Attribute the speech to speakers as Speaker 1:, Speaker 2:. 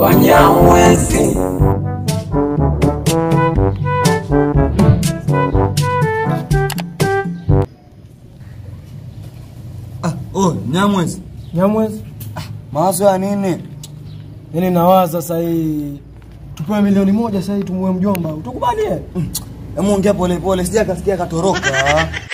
Speaker 1: Wanyamwezi.
Speaker 2: Ah, oh, Nyamwezi.
Speaker 3: Nyamwezi, ah,
Speaker 2: Mawazo ya nini?
Speaker 3: yani nawaza sasa hii tupewe milioni moja sasa hii tumue mjomba, utakubali?
Speaker 2: Mm, hebu ongea pole pole, sija kasikia katoroka.